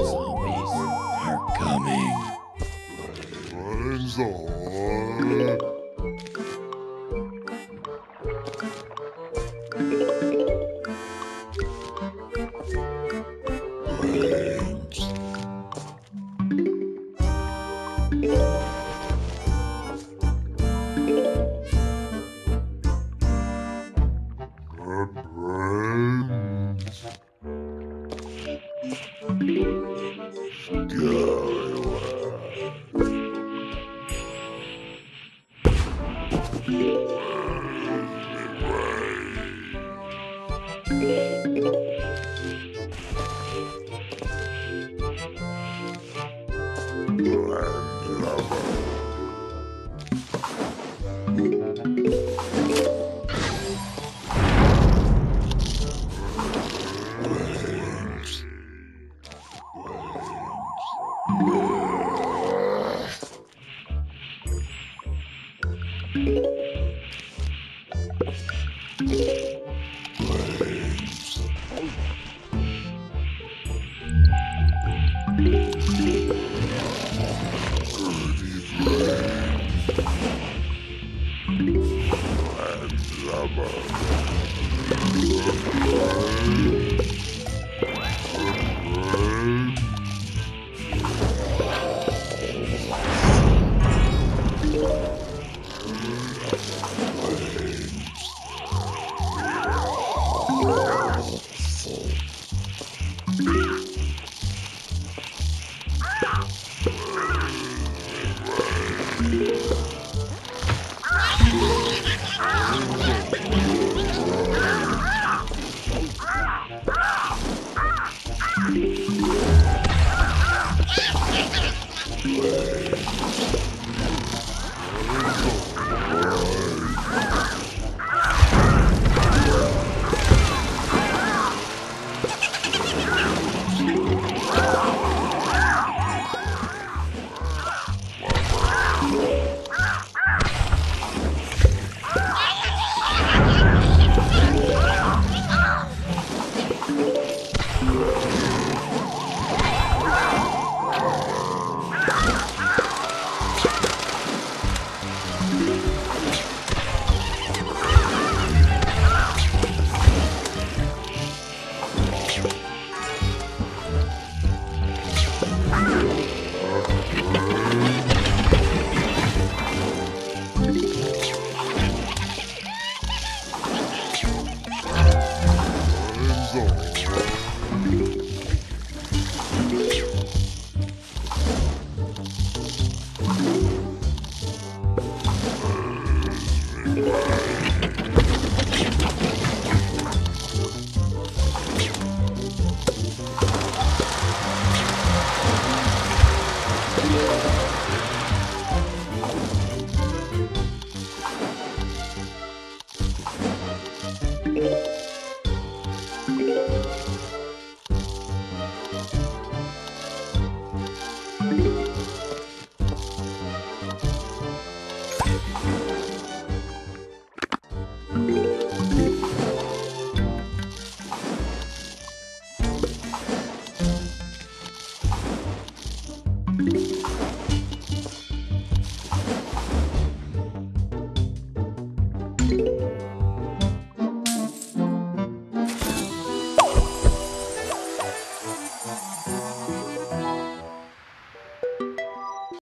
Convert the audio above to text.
zombies are coming. Thank you. Yeah. zone.